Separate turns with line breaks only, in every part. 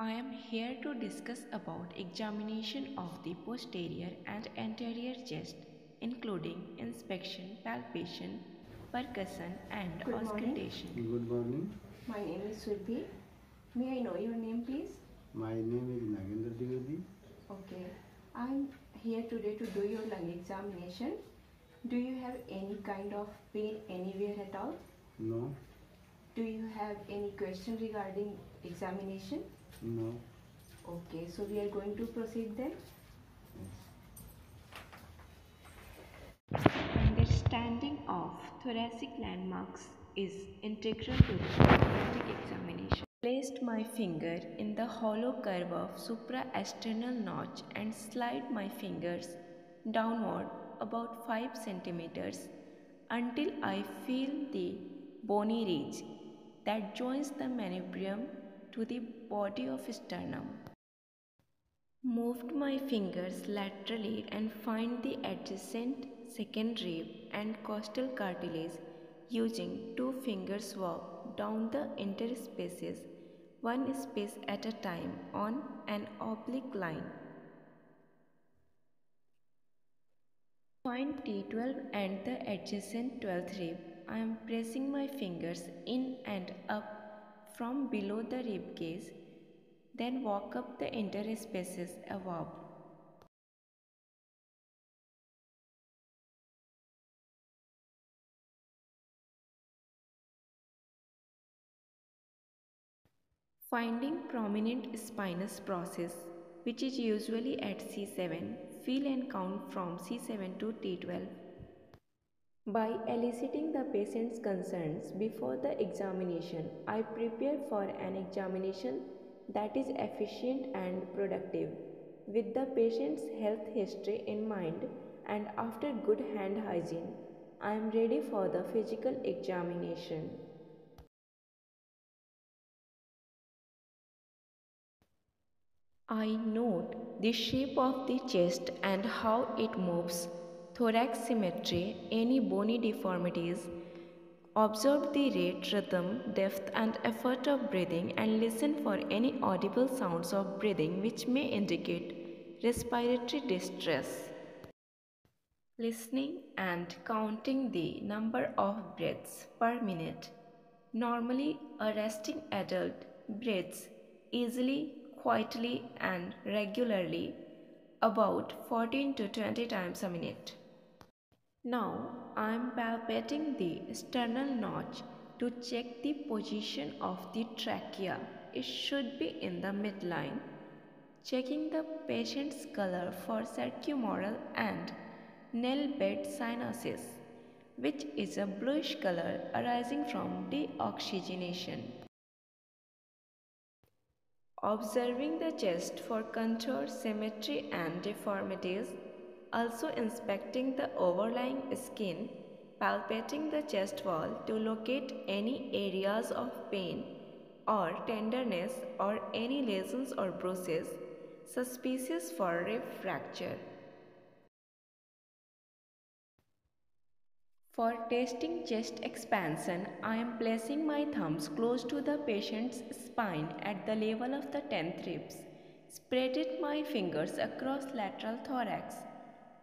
I am here to discuss about examination of the posterior and anterior chest including inspection, palpation, percussion and
Good morning.
auscultation.
Good morning.
My name is Surbhi. May I know your name, please?
My name is Nagendra Dwivedi.
Okay. I'm here today to do your lung examination. Do you have any kind of pain anywhere at all?
No,
Do you have any question regarding examination?
No.
Okay, so we are going to proceed then.
Understanding of thoracic landmarks is integral to the thoracic examination. Placed my finger in the hollow curve of suprasternal notch and slide my fingers downward about 5 centimeters until I feel the bony ridge that joins the manubrium to the body of sternum. Moved my fingers laterally and find the adjacent second rib and costal cartilage using two finger swab down the interspaces one space at a time on an oblique line. Find T12 and the adjacent 12th rib. I am pressing my fingers in and up from below the rib cage then walk up the interspaces above. Finding prominent spinous process which is usually at C7, feel and count from C7 to T12. By eliciting the patient's concerns before the examination, I prepare for an examination that is efficient and productive. With the patient's health history in mind and after good hand hygiene, I am ready for the physical examination. I note the shape of the chest and how it moves, thorax symmetry, any bony deformities. Observe the rate, rhythm, depth, and effort of breathing, and listen for any audible sounds of breathing which may indicate respiratory distress. Listening and counting the number of breaths per minute. Normally, a resting adult breathes easily quietly and regularly, about 14 to 20 times a minute. Now I am palpating the sternal notch to check the position of the trachea. It should be in the midline. Checking the patient's color for circumoral and nail bed cyanosis, which is a bluish color arising from deoxygenation. Observing the chest for contour, symmetry, and deformities, also inspecting the overlying skin, palpating the chest wall to locate any areas of pain or tenderness or any lesions or bruises suspicious for rib fracture. For testing chest expansion, I am placing my thumbs close to the patient's spine at the level of the 10th ribs. Spreaded my fingers across lateral thorax.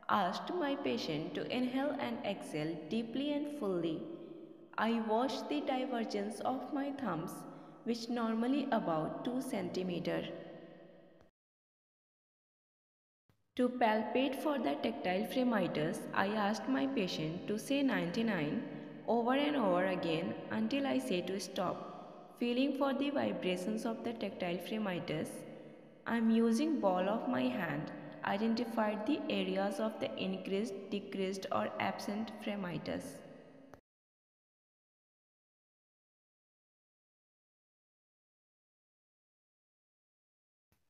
Asked my patient to inhale and exhale deeply and fully. I watched the divergence of my thumbs, which normally about 2 centimeter. To palpate for the tactile fremitus, I asked my patient to say 99 over and over again until I say to stop. Feeling for the vibrations of the tactile fremitus, I am using ball of my hand identified the areas of the increased, decreased or absent fremitus.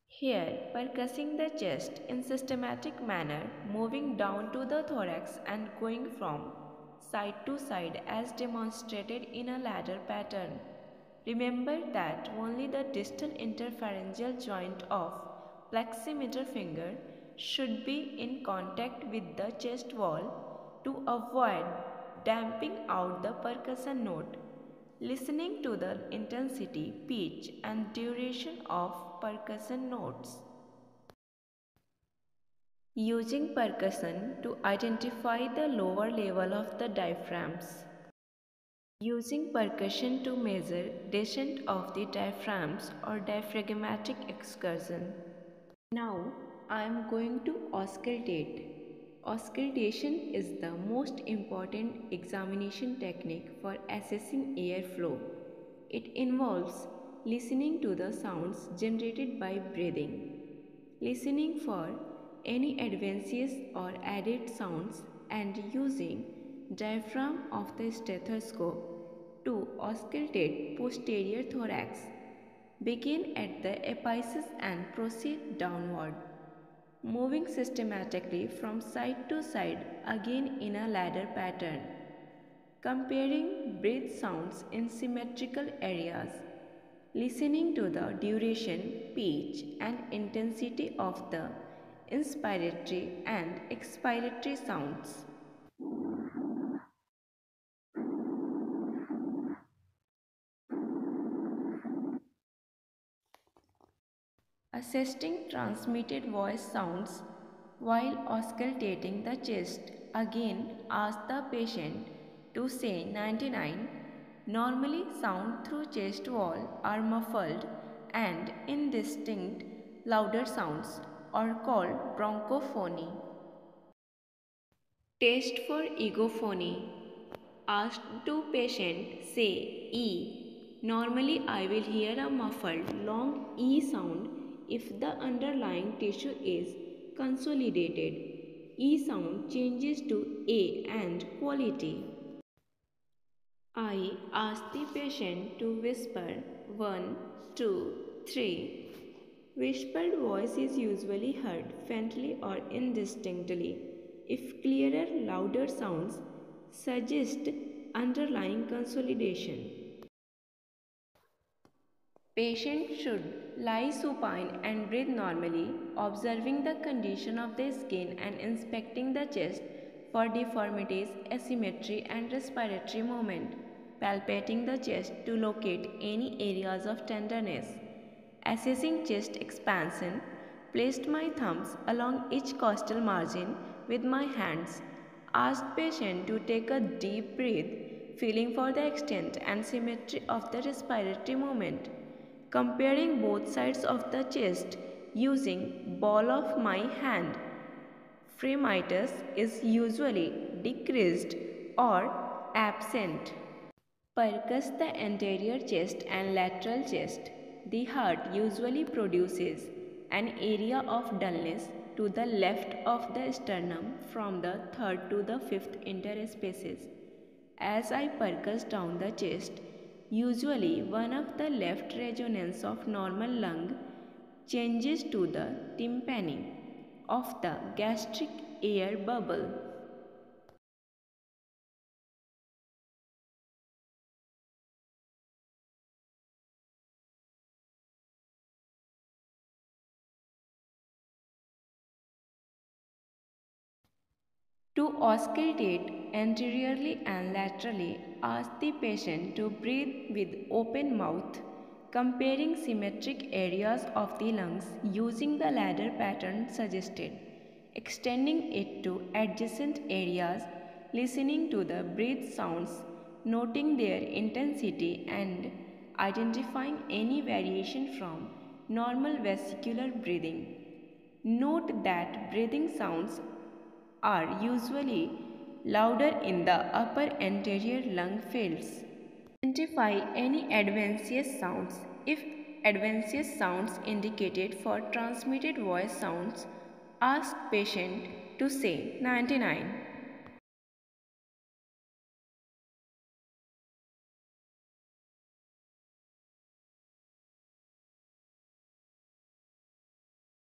Here, percussing the chest in systematic manner, moving down to the thorax and going from side to side as demonstrated in a ladder pattern. Remember that only the distal interphalangeal joint of pleximeter finger should be in contact with the chest wall to avoid damping out the percussion note. listening to the intensity, pitch, and duration of percussion notes. Using percussion to identify the lower level of the diaphragms. Using percussion to measure descent of the diaphragms or diaphragmatic excursion. Now I am going to auscultate. Auscultation is the most important examination technique for assessing airflow. It involves listening to the sounds generated by breathing, listening for any adventitious or added sounds and using diaphragm of the stethoscope to auscultate posterior thorax. Begin at the apices and proceed downward moving systematically from side to side again in a ladder pattern. Comparing breath sounds in symmetrical areas, listening to the duration, pitch, and intensity of the inspiratory and expiratory sounds. Assisting transmitted voice sounds while auscultating the chest. Again, ask the patient to say 99. Normally, sound through chest wall are muffled and indistinct louder sounds are called bronchophony. Test for egophony. Ask to patient say E. Normally I will hear a muffled long E sound if the underlying tissue is consolidated, E sound changes to A and quality. I ask the patient to whisper 1, 2, 3. Whispered voice is usually heard faintly or indistinctly. If clearer, louder sounds suggest underlying consolidation. Patient should lie supine and breathe normally, observing the condition of the skin and inspecting the chest for deformities, asymmetry and respiratory movement, palpating the chest to locate any areas of tenderness. Assessing chest expansion, placed my thumbs along each costal margin with my hands, asked patient to take a deep breath, feeling for the extent and symmetry of the respiratory movement comparing both sides of the chest using ball of my hand. Fremitus is usually decreased or absent. Percuss the anterior chest and lateral chest. The heart usually produces an area of dullness to the left of the sternum from the third to the fifth interspaces. As I percuss down the chest, Usually, one of the left resonance of normal lung changes to the tympany of the gastric air bubble. To auscultate anteriorly and laterally, ask the patient to breathe with open mouth, comparing symmetric areas of the lungs using the ladder pattern suggested, extending it to adjacent areas, listening to the breath sounds, noting their intensity and identifying any variation from normal vesicular breathing. Note that breathing sounds are usually louder in the upper anterior lung fields. Identify any adventitious sounds. If adventitious sounds indicated for transmitted voice sounds, ask patient to say 99.